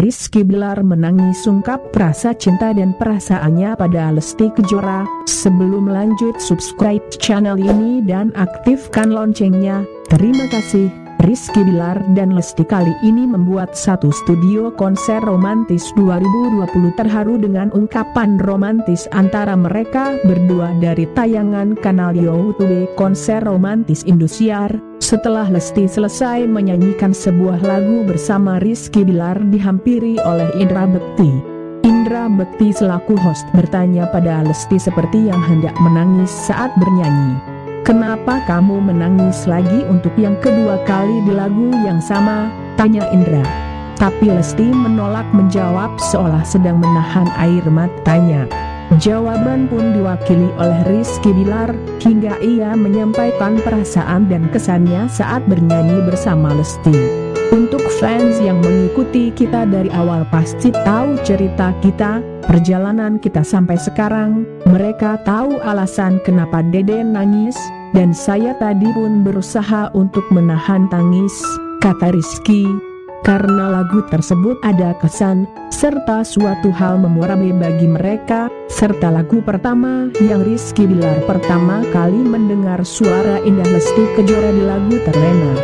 Rizky Bilar menangis sungkap rasa cinta dan perasaannya pada Lesti Kejora. Sebelum lanjut subscribe channel ini dan aktifkan loncengnya. Terima kasih. Rizky Bilar dan Lesti kali ini membuat satu studio konser romantis 2020 terharu dengan ungkapan romantis antara mereka berdua dari tayangan kanal YouTube konser romantis Indosiar. Setelah Lesti selesai menyanyikan sebuah lagu bersama Rizky Bilar dihampiri oleh Indra Bekti. Indra Bekti selaku host bertanya pada Lesti seperti yang hendak menangis saat bernyanyi. Kenapa kamu menangis lagi untuk yang kedua kali di lagu yang sama? Tanya Indra. Tapi Lesti menolak menjawab seolah sedang menahan air matanya. Jawaban pun diwakili oleh Rizky Bilar, hingga ia menyampaikan perasaan dan kesannya saat bernyanyi bersama Lesti. Untuk fans yang mengikuti kita dari awal pasti tahu cerita kita, perjalanan kita sampai sekarang, mereka tahu alasan kenapa Dede nangis, dan saya tadi pun berusaha untuk menahan tangis, kata Rizky. Karena lagu tersebut ada kesan, serta suatu hal memuarabe bagi mereka, serta lagu pertama yang Rizky Bilar pertama kali mendengar suara indah Lesti Kejora di lagu Terlena.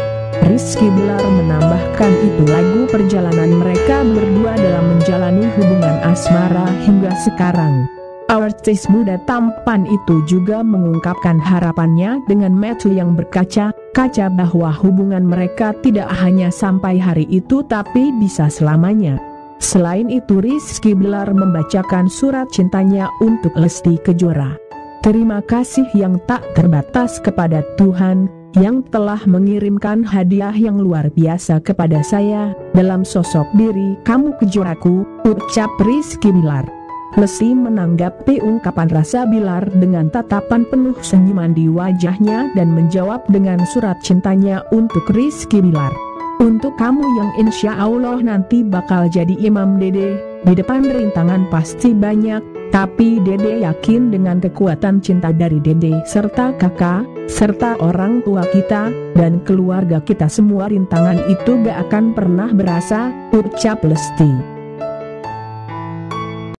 Rizky Bilar menambahkan itu lagu perjalanan mereka berdua dalam menjalani hubungan asmara hingga sekarang. Artis muda tampan itu juga mengungkapkan harapannya dengan Matthew yang berkaca, kaca bahwa hubungan mereka tidak hanya sampai hari itu tapi bisa selamanya. Selain itu Rizky Bilar membacakan surat cintanya untuk Lesti Kejora. Terima kasih yang tak terbatas kepada Tuhan, yang telah mengirimkan hadiah yang luar biasa kepada saya, dalam sosok diri kamu kejoraku, ucap Rizky Bilar. Lesti menanggapi ungkapan rasa Bilar dengan tatapan penuh senyuman di wajahnya dan menjawab dengan surat cintanya untuk Rizky Bilar. Untuk kamu yang insya Allah nanti bakal jadi imam dede, di depan rintangan pasti banyak, tapi dede yakin dengan kekuatan cinta dari dede serta kakak, serta orang tua kita, dan keluarga kita semua rintangan itu gak akan pernah berasa, ucap Lesti.